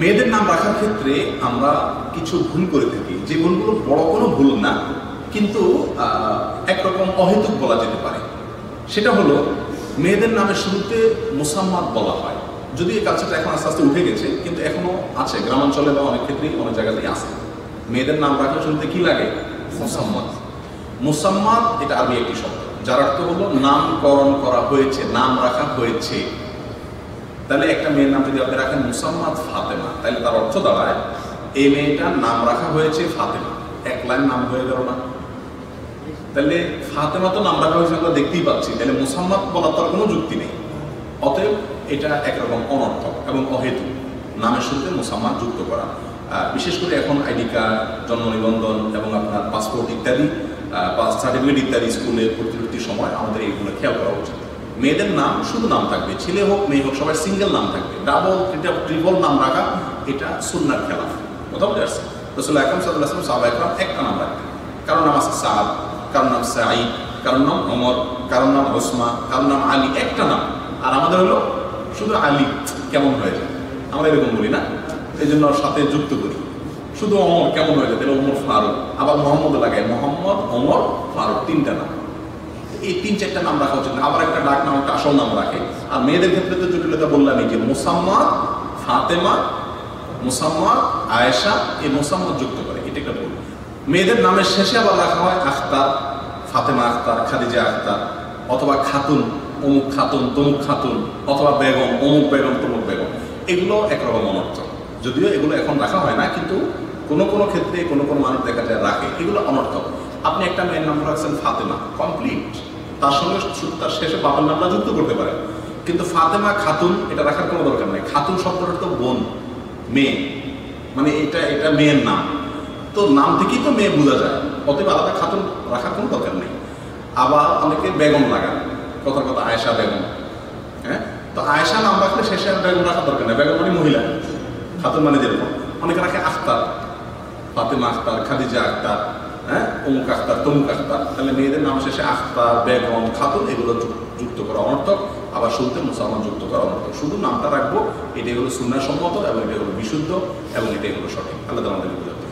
মেয়েদের নাম রাখার ক্ষেত্রে আমরা কিছু ভুল করে থাকি। যে ভুলগুলো বড় কোনো ভুল না, কিন্তু একরকম অহেতুক বলা যেতে পারে। সেটা হলো, মেয়েদের নামের শুরুতে মোসাম্মাদ বলা হয়। যদি এই কালচারটা এখন আস্তে আস্তে উঠে গেছে, কিন্তু এখনও আছে। গ্রামাঞ্চলে বা অনেক ক্ষেত্রেই অনেক জায়গাতেই আছে। মেয়েদের নাম রাখার শুরুতে কি লাগে? মোসাম্মদ। মোসাম্মাদ এটা আরবি একটি শব্দ। যার অর্থ হলো, নামকরণ করা হয়েছে, নাম রাখা হয়েছে। তাহলে একটা মেয়ের নাম যদি আপনি রাখেন মুসাম্মাদ ফাতেমা, তাহলে তার অর্থ দাঁড়ায়, এই মেয়েটার নাম রাখা হয়েছে ফাতেমা। এক লাইন নাম হয়ে গেল না। তাহলে ফাতেমা তো নাম রাখা হয়েছে আমরা দেখতেই পাচ্ছি, তাহলে মুসাম্মাদ বলার তার কোনো যুক্তি নেই। অতএব এটা একরকম অনর্থক এবং অহেতু। নামের শুরুতে মুসাম্মাদ যুক্ত করা। বিশেষ করে এখন আইডি কার্ড, জন্ম নিবন্ধন এবং আপনার পাসপোর্ট ইত্যাদি বার্থ সার্টিফিকেট ইত্যাদি স্কুলে ভর্তির সময় আমাদের এইগুলো খেয়াল করা উচিত। মেয়েদের নাম শুধু নাম থাকবে, ছেলে হোক, মেয়ে হোক, সবাই সিঙ্গেল নাম থাকবে। ডাবল ট্রিপল নাম রাখা, এটা সুন্নার খেলা কোথাও বুঝে আসছে? রসুল আকরম সাল্লাহ আসলাম সাহাবা একরাম একটা নাম রাখতেন। কারোর নাম আছে সাহাব কারোর নাম সাঈদ কারোর নাম অমর কারোর নাম ওসমা কারোর নাম আলী, একটা নাম। আর আমাদের হলো শুধু আলী, কেমন হয়ে যায়? আমরা এরকম বলি না? এই জন্য সাথে যুক্ত করি। শুধু অমর কেমন হয়ে যায়? তাহলে অমর ফারুক। আবার মোহাম্মদ লাগায়, মোহাম্মদ অমর ফারুক, তিনটা নাম। এই তিন চারটা নাম রাখা উচিত আবার একটা ডাক নাম, একটা আসল নাম রাখে। আর মেয়েদের ক্ষেত্রে তো জটিলতা বললাম এই যে মোসাম্মদ, ফাতেমা, মোসাম্মদ, আয়েশা, এই মোসাম্মদ যুক্ত করে। এটা একটা ভুল। মেয়েদের নামের শেষে আবার রাখা হয় আখতার, ফাতেমা আখতার, খাদিজা আখতার, অথবা খাতুন, অমুক খাতুন, তমুক খাতুন, অথবা বেগম, অমুক বেগম, তমুক বেগম। এগুলো একরকম অনর্থক। যদিও এগুলো এখন রাখা হয় না, কিন্তু কোনো কোনো ক্ষেত্রে কোনো কোনো মানুষ দেখা যায় রাখে। এগুলো অনর্থক। আপনি একটা মেয়ের নাম রাখছেন ফাতেমা। কমপ্লিট। তার সঙ্গে তার শেষে বাবার নামটা যুক্ত করতে পারে। কিন্তু ফাতেমা খাতুন, এটা রাখার কোনো দরকার নেই। খাতুন শব্দটা তো বোন, মেয়ে। মানে এটা এটা মেয়ের নাম। তো নাম থেকেই তো মেয়ে বোঝা যায়। অতএব আলাদা খাতুন রাখার কোনো দরকার নেই। আবার অনেকে বেগম লাগান। কথার কথা, আয়েশা বেগম। হ্যাঁ? তো আয়েশা নাম রাখলে শেষে আর বেগম রাখার দরকার নেই। বেগম মানে মহিলা। খাতুন মানে যেরকম। অনেকে রাখে আখতার। ফাতেমা আখতার, খাদিজা আখতার। অমুক আখতার তমুক আখতার তাহলে মেয়েদের নাম শেষে আখতার বেগম, খাতুন, এগুলো যুক্ত করা অনর্থক। আবার শুনতে মুসলমান যুক্ত করা অনর্থক। শুধু নামটা রাখব, এটাই হলো সুন্নাসম্মত এবং এটাই হলো বিশুদ্ধ এবং এটাই হলো সঠিক। আল্লাহ আমাদের বুঝাতে